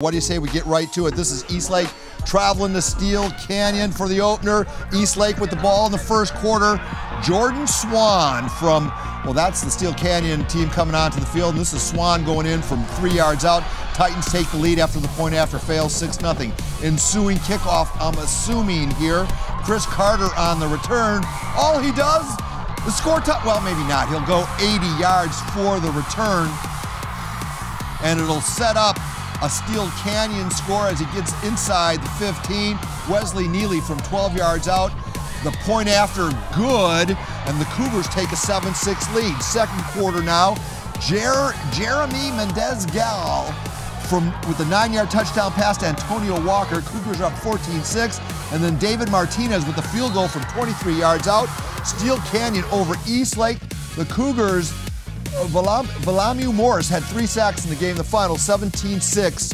What do you say we get right to it? This is Eastlake traveling to Steele Canyon for the opener. Eastlake with the ball in the first quarter. Jordan Swan from, well, that's the Steele Canyon team coming onto the field. And this is Swan going in from three yards out. Titans take the lead after the point after fails 6 0. Ensuing kickoff, I'm assuming here. Chris Carter on the return. All he does the score, t- well, maybe not. He'll go 80 yards for the return. And it'll set up a Steele Canyon score as he gets inside the 15. Wesley Neely from 12 yards out. The point after good, and the Cougars take a 7-6 lead. Second quarter now. Jer- Jeremy Mendez-Gal from with a nine-yard touchdown pass to Antonio Walker. Cougars are up 14-6. And then David Martinez with the field goal from 23 yards out. Steele Canyon over Eastlake. The Cougars Valamu Morris had three sacks in the game, the final 17 6